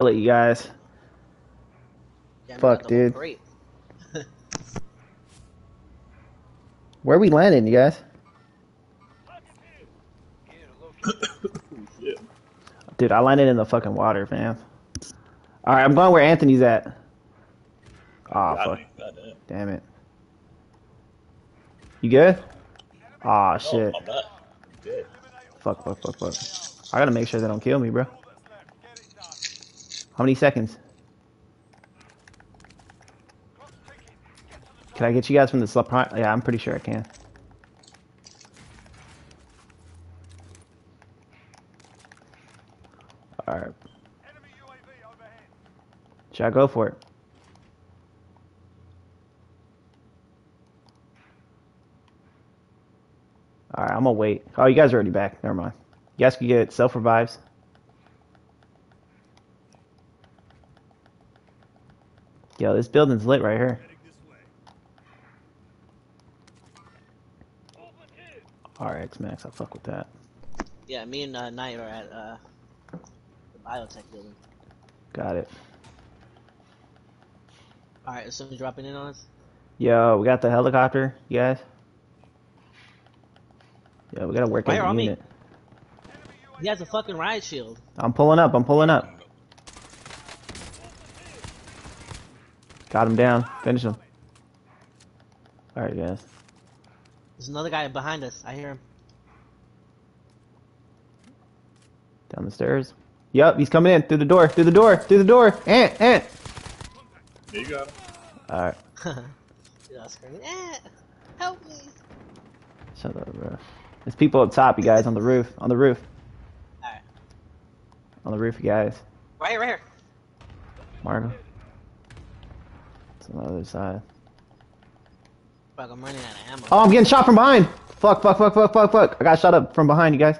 kill it, you guys. Damn, Fuck, dude. Great. Where are we landing, you guys? Yeah. Dude, I landed in the fucking water, man. Alright, I'm going where Anthony's at. Aw, Got fuck. me. Damn it. You good? Aw, Oh, shit. I'm not. Dead. Fuck, fuck, fuck, fuck. I gotta make sure they don't kill me, bro. How many seconds? Can I get you guys from the supply? Yeah, I'm pretty sure I can. Alright. Should I go for it? Alright, I'm gonna wait. Oh, you guys are already back. Never mind. You guys can get self revives. Yo, this building's lit right here. Alright, X Max, I'll fuck with that. Yeah, me and uh, Knight are at uh, the biotech building. Got it. All right, is somebody dropping in on us? Yo, we got the helicopter, you guys. Yo, we gotta work as here, a on me. unit. He has a fucking riot shield. I'm pulling up, I'm pulling up. Got him down. Finish him. Alright, guys. There's another guy behind us. I hear him. Down the stairs. Yup, he's coming in through the door, through the door, through the door. Ant, ant. There you go. Alright, Dude, I was screaming, help me. shut up, bro. There's people up top, you guys, on the roof. On the roof. All right, On the roof, you guys. right here, right here. Margo. On the other side. Fuck, I'm running out of ammo. Oh, I'm getting shot from behind. Fuck, fuck, fuck, fuck, fuck, fuck. I got shot up from behind, you guys.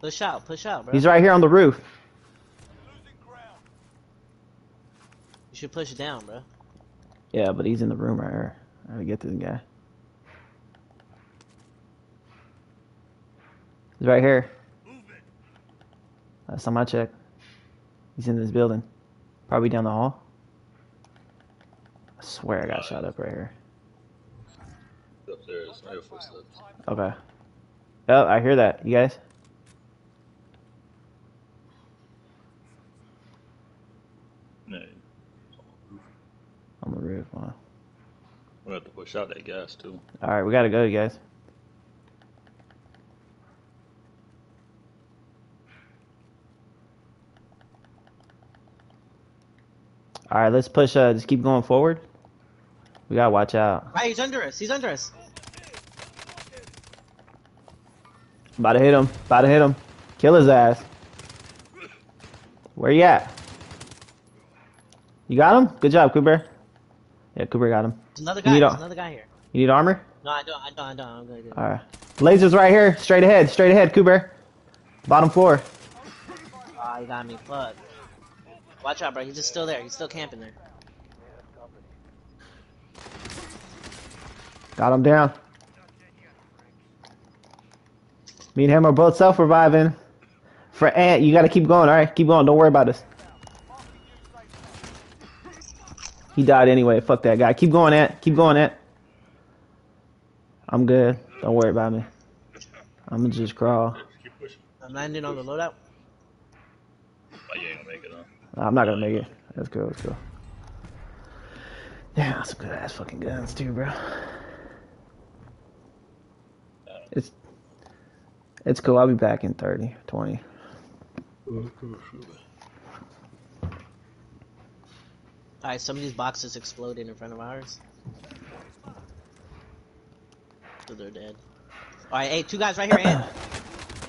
Push out, push out, bro. He's right here on the roof. You should push down, bro. Yeah, but he's in the room right here. I gotta get to the guy. He's right here. Last time I checked. He's in this building. Probably down the hall. Swear I got shot up right here. Upstairs. I hear footsteps. Okay. Oh, I hear that. You guys? Yeah. On the roof. Wow. We have to push out that gas too. Alright, we gotta go, you guys. Alright, let's push, uh, just keep going forward. We gotta watch out. Right, he's under us. He's under us. About to hit him. About to hit him. Kill his ass. Where you at? You got him? Good job, Cooper. Yeah, Cooper got him. There's another You guy. need There's another guy here. You need armor? No, I don't. I don't. I don't. I'm good. good. Alright. Lasers right here. Straight ahead. Straight ahead, Cooper. Bottom floor. Ah, he got me. Fuck. Watch out, bro. He's just still there. He's still camping there. Got him down. Me and him are both self-reviving. For Ant, you gotta keep going, alright? Keep going, don't worry about us. He died anyway, fuck that guy. Keep going, Ant. Keep going, Ant. I'm good. Don't worry about me. I'm gonna just crawl. I'm landing on the loadout. Oh, you ain't gonna make it, huh? I'm not gonna make it. Let's go, let's go. Yeah, some good ass fucking guns too, bro. It's it's cool. I'll be back in 30, 20. Alright, some of these boxes exploded in front of ours. So they're dead. Alright, hey, two guys right here, Ant.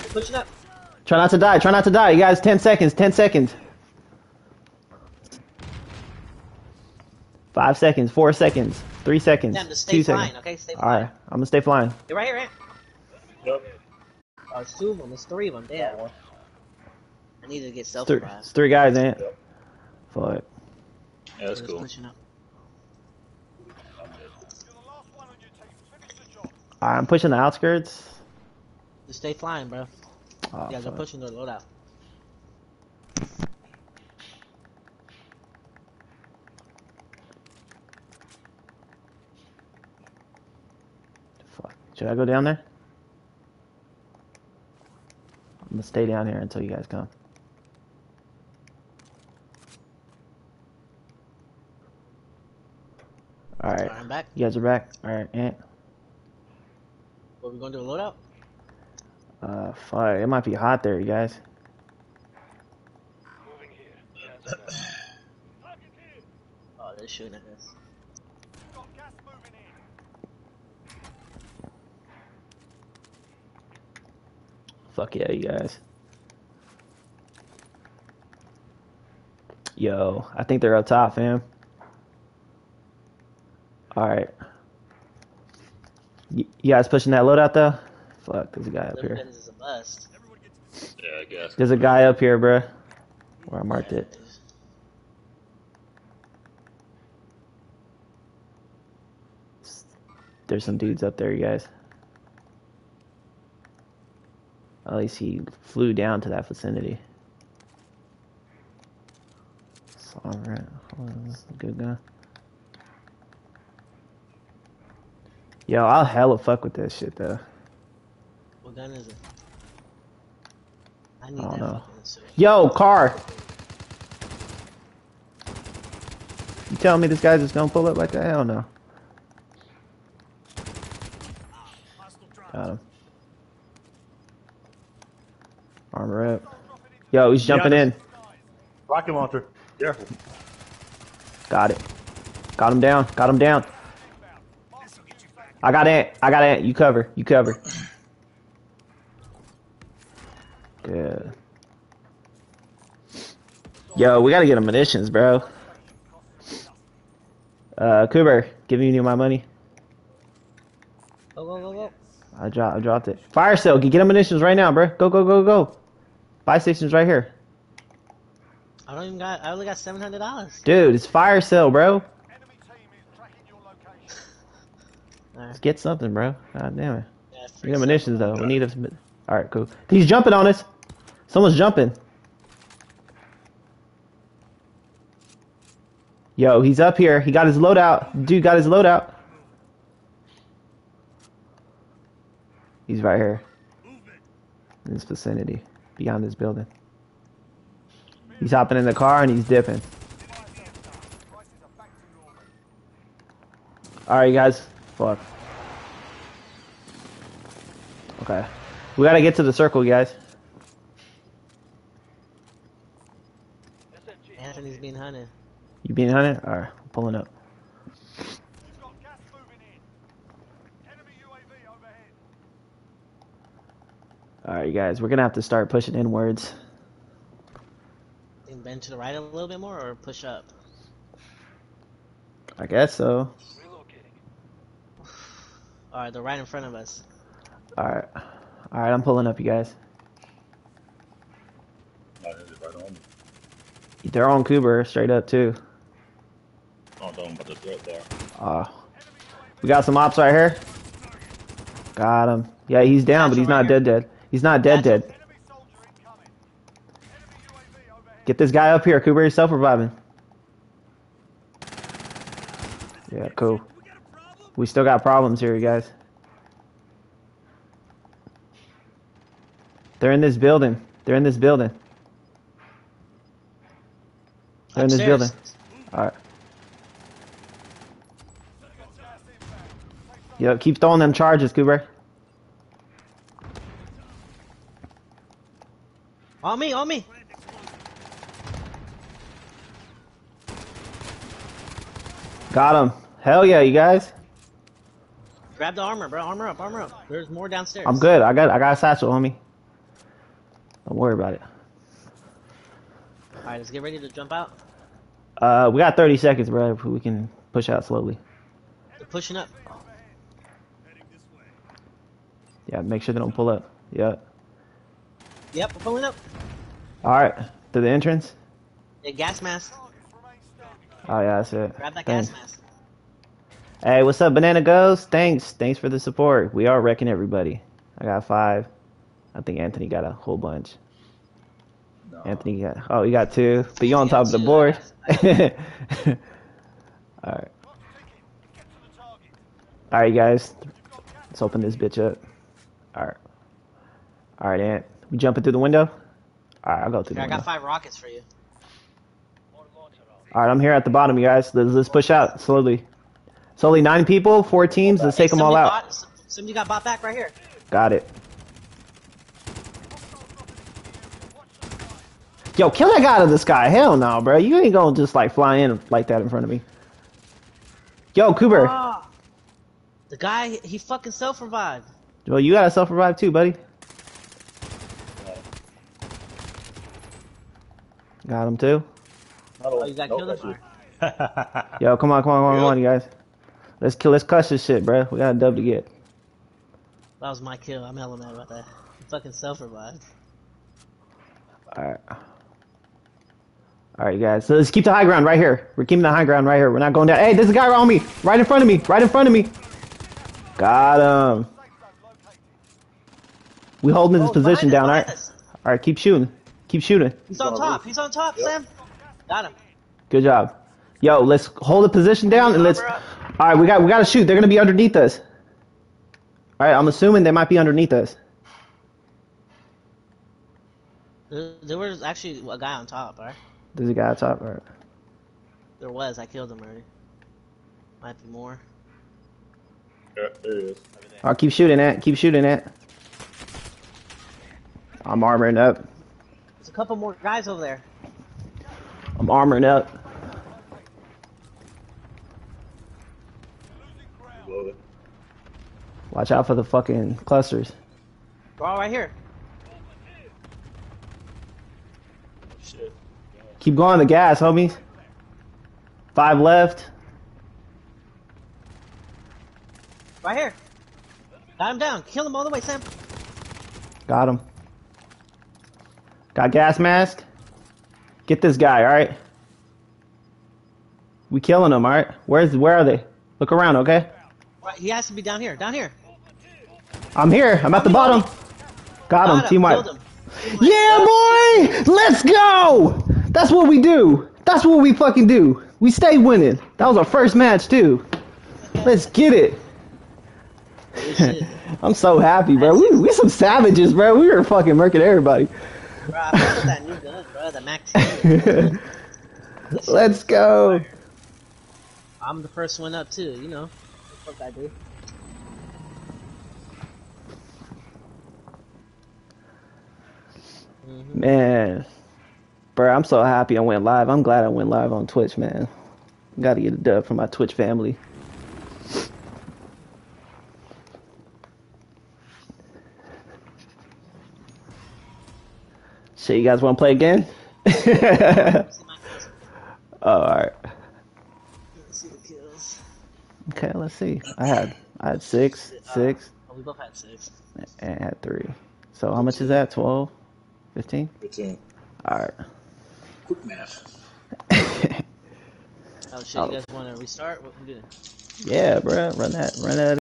Pushing up. Try not to die. Try not to die. You guys, 10 seconds. 10 seconds. Five seconds. Four seconds. Three seconds. Damn, just stay two flying, seconds. okay? Stay flying. right. I'm gonna stay flying. They're right here, Ant. Yep. Or two of them. It's three of them. Damn. I need to get self three, it's three guys in Fuck. Yeah, that's cool. I'm pushing the outskirts. Just stay flying, bro. Oh, you guys fuck. are pushing their loadout. Fuck. Should I go down there? I'm gonna stay down here until you guys come. Alright. Alright, I'm back. You guys are back? Alright, Ant. What we gonna do a loadout? Uh, fire. It might be hot there, you guys. Oh, they're shooting at us. Fuck yeah, you guys. Yo, I think they're up top, fam. Alright. Y- you guys pushing that load out though? Fuck, there's a guy up here. guns is a bust. Yeah, I guess. There's a guy up here, bruh. Where I marked it. There's some dudes up there, you guys. At least he flew down to that vicinity. Sovereign. Hold on, this is a good guy. Yo, I'll hella fuck with that shit though. What gun is it? I need I don't that know. Yo, car! You telling me this guy's just gonna pull up like that? Hell no. Got him. Armor up. Yo, he's jumping Yeah. in. Rocket launcher. Careful. Got it. Got him down. Got him down. I got it. I got it. You cover. You cover. Good. Yo, we gotta get him munitions, bro. Uh, Cooper, giving you my money. Go, go, go, go. I dropped. I dropped it. Fire sale. Get him munitions right now, bro. Go, go, go, go. Buy stations right here, I don't even got, I only got $700. dude. It's fire sale, bro. Let's Get something, bro. God damn it. Yeah, We got munitions though. We need a. All right, cool. He's jumping on us. Someone's jumping. Yo, he's up here. He got his loadout. Dude got his loadout. He's right here. In this vicinity. Beyond this building. He's hopping in the car and he's dipping. Alright, guys. Fuck. Okay. We gotta get to the circle, guys. Anthony's being hunted. You being hunted? Alright, I'm pulling up. Alright, you guys, we're gonna have to start pushing inwards. Think bend to the right a little bit more or push up? I guess so. Alright, they're right in front of us. Alright. Alright, I'm pulling up, you guys. Right. They're on Cooper, straight up, too. Oh, don't about the threat bar. Uh, we got some ops right here. Got him. Yeah, he's down, but he's not dead dead. He's not dead dead. Get this guy up here. Cooper, you're self-reviving. Yeah, cool. We still got problems here, you guys. They're in this building. They're in this building. They're in this building. Alright. Yep, keep throwing them charges, Cooper. On me, on me! Got him. Hell yeah, you guys. Grab the armor, bro. Armor up, armor up. There's more downstairs. I'm good. I got I got a satchel, homie. Don't worry about it. Alright, let's get ready to jump out. Uh, we got 30 seconds, bro. We can push out slowly. They're pushing up. Yeah, make sure they don't pull up. Yeah. Yep, we're pulling up. All right. To the entrance. Yeah, gas mask. Oh yeah, that's it. Grab that Thanks. gas mask. Hey, what's up, Banana Ghost? Thanks. Thanks for the support. We are wrecking everybody. I got five. I think Anthony got a whole bunch. No. Anthony got oh, you got two, but you on top of the board. All right. All right, guys. Let's open this bitch up. Alright. Alright, Ant. We jumping through the window? Alright, I'll go through Here, the I window. got five rockets for you. Alright, I'm here at the bottom, you guys. Let's, let's push out slowly. It's only nine people, four teams. Let's take them all out. Bought, some- somebody got bought back right here. Got it. Yo, kill that guy out of the sky. Hell no, bro. You ain't gonna just like fly in like that in front of me. Yo, Cooper. Ah. The guy, he fucking self-revived. Well, you gotta self revive too, buddy. Got him too. Oh, oh you got killed? that's Alright. Yo, come on, come on, come on, come on, you guys. Let's kill. Let's clutch this shit, bro. We got a dub to get. That was my kill. I'm hella mad about that. He fucking self-revived. All right. All right, you guys. So let's keep the high ground right here. We're keeping the high ground right here. We're not going down. Hey, there's a guy on me. Right in front of me. Right in front of me. Got him. We holding this Oh, position down, all us, right? behind us. All right, keep shooting. Keep shooting. He's on top. He's on top, Sam. Got him. Good job. Yo, let's hold the position down and let's. All right, we got we got to shoot. They're gonna be underneath us. All right, I'm assuming they might be underneath us. There, there was actually a guy on top, right? There's a guy on top. All right. There was. I killed him already. Might be more. Yeah, there he is. All right, keep shooting at. Keep shooting at. I'm armoring up. There's a couple more guys over there. I'm armoring up. Watch out for the fucking clusters. They're all right here. Shit. Keep going the gas, homies. Five left. Right here. Got him down. Kill him all the way, Sam. Got him. Got gas mask. Get this guy, all right? We killing him, all right? Where's where are they? Look around, okay? Right, he has to be down here. Down here. I'm here. I'm at the bottom. Got him. Got Team wipe. Yeah, boy! Let's go! That's what we do. That's what we fucking do. We stay winning. That was our first match too. Let's get it. I'm so happy, bro. We we some savages, bro. We were fucking murking everybody. Bro, I fuck with that new gun, bro. The MAC. 10. Let's go. I'm the first one up too. You know. What I do. Man. Bro, I'm so happy I went live. I'm glad I went live on Twitch, man. Gotta get a dub from my Twitch family. Shit, you guys want to play again? See my kills. oh, all right. Let's see the kills. Okay, let's see. I had I had six, six, Oh, we both had six. and I had three. So how much is that? 12? 15? 15. All right. Quick math. Oh shit! Oh. You guys want to restart? What we doing? yeah, bro. Run that. Run that